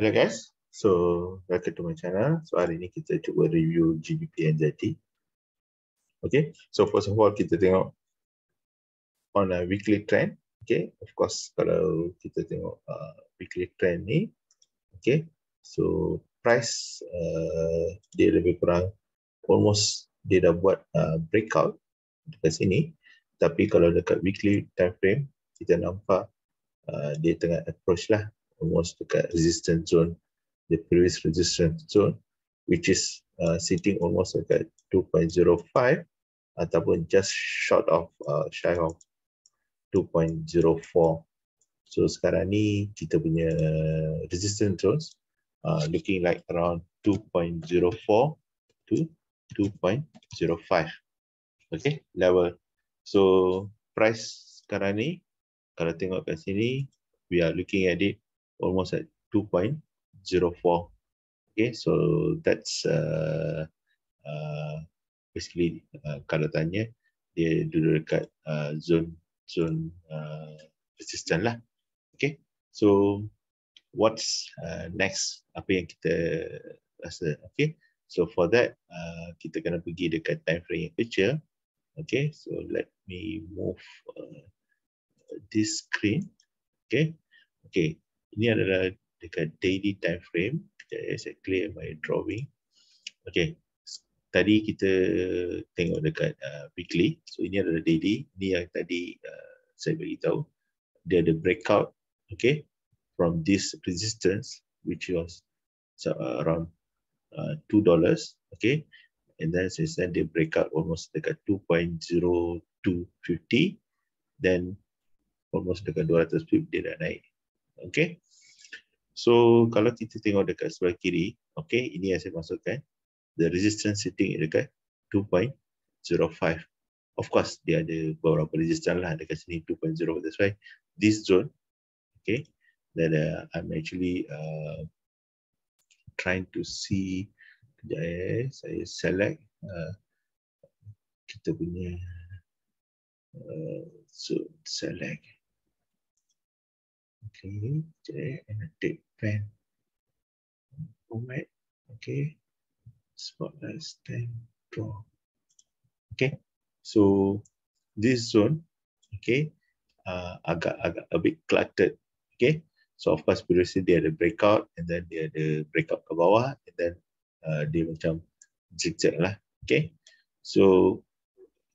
Hello guys, so welcome to my channel. So hari ni kita cuba review GBP NZT. Okay, so first of all kita tengok on a weekly trend. Okay, of course kalau kita tengok uh, weekly trend ni, okay, so price uh, dia lebih kurang almost dia dah buat uh, breakout dekat sini. Tapi kalau dekat weekly time frame kita nampak uh, dia tengah approach lah almost dekat resistance zone, the previous resistance zone, which is uh, sitting almost dekat 2.05 ataupun just short of uh, shy of 2.04. So sekarang ni kita punya resistance zones uh, looking like around 2.04 to 2.05. Okay, level. So price sekarang ni kalau tengok kat sini we are looking at it almost at 2.04. Okay, so that's uh, uh, basically uh, kalau tanya dia duduk dekat uh, zone zone uh, resistance lah. Okay, so what's uh, next? Apa yang kita rasa? Okay, so for that uh, kita kena pergi dekat time frame yang kecil. Okay, so let me move uh, this screen. Okay, okay. Ini adalah dekat daily time frame. Sekejap saya clear my drawing. Okay, tadi kita tengok dekat uh, weekly. So ini adalah daily. Ini yang tadi uh, saya beritahu. Dia ada breakout, okay, from this resistance which was so, uh, around uh, two dollars, okay. And then since then dia breakout almost dekat 2.0250. Then almost dekat 200 pip dia dah naik. Okay. So kalau kita tengok dekat sebelah kiri, okay, ini yang saya masukkan the resistance sitting dekat 2.05. Of course, dia ada beberapa resistance lah dekat sini 2.0. That's why this zone, okay, that uh, I'm actually uh, trying to see. Kejap eh, saya select uh, kita punya uh, so select. Okay, kejap and take pen format. Okay, spotlight stand draw. Okay, so this zone, okay, uh, agak agak a bit cluttered. Okay, so of course previously dia ada breakout and then dia ada breakout ke bawah and then uh, dia macam zigzag lah. Okay, so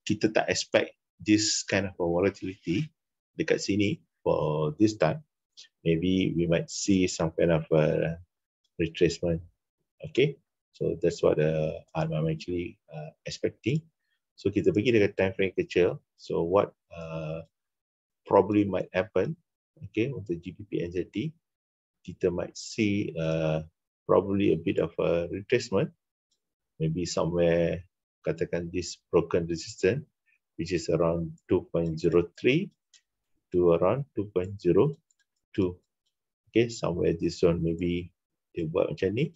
kita tak expect this kind of a volatility dekat sini for this time. Maybe we might see some kind of a retracement. Okay, So that's what uh, I'm, actually uh, expecting. So kita pergi dekat time frame kecil. So what uh, probably might happen, okay, untuk GBP NZT, kita might see uh, probably a bit of a retracement, maybe somewhere katakan this broken resistance, which is around 2.03 to around 2.02. Okay, somewhere this one maybe dia buat macam ni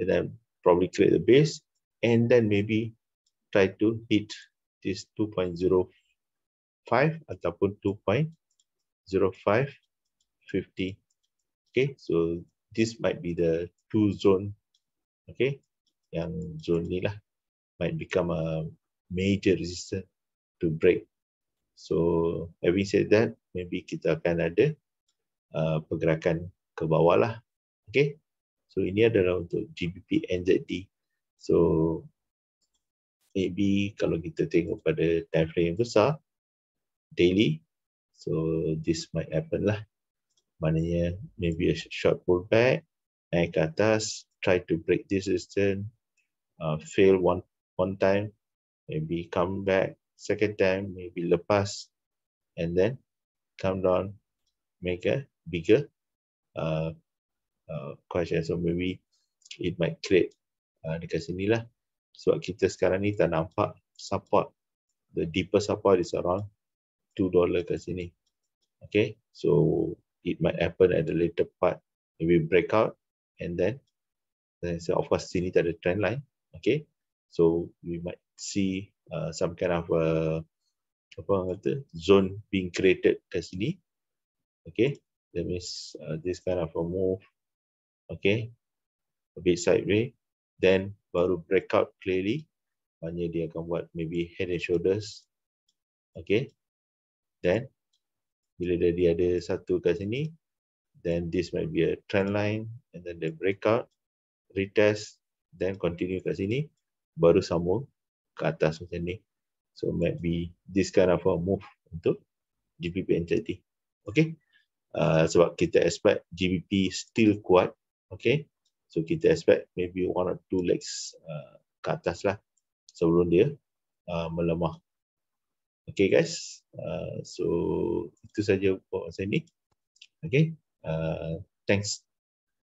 and then probably create the base and then maybe try to hit this 2.05 ataupun 2.0550 okay so this might be the two zone okay yang zone ni lah might become a major resistance to break so having said that maybe kita akan ada uh, pergerakan ke bawah lah okay So ini adalah untuk GBP NZD. So maybe kalau kita tengok pada time frame yang besar, daily, so this might happen lah. Maknanya maybe a short pullback, naik ke atas, try to break this resistance, uh, fail one one time, maybe come back second time, maybe lepas, and then come down, make a bigger uh, uh, question. So maybe it might create uh, dekat sini lah. Sebab kita sekarang ni tak nampak support. The deeper support is around $2 kat sini. Okay, so it might happen at the later part. Maybe breakout and then then so of course sini tak ada trend line. Okay, so we might see uh, some kind of a apa kata zone being created kat sini. Okay, that means uh, this kind of a move okay a bit sideways. Then baru break out clearly. Maknanya dia akan buat maybe head and shoulders okay. Then bila dia, dia ada satu kat sini then this might be a trend line and then the breakout retest then continue kat sini baru sambung ke atas macam ni. So might be this kind of a move untuk GBP NZD okay uh, sebab kita expect GBP still kuat okay? So kita expect maybe one or two legs uh, ke atas lah sebelum dia uh, melemah. Okay guys, uh, so itu saja buat masa ini. Okay, uh, thanks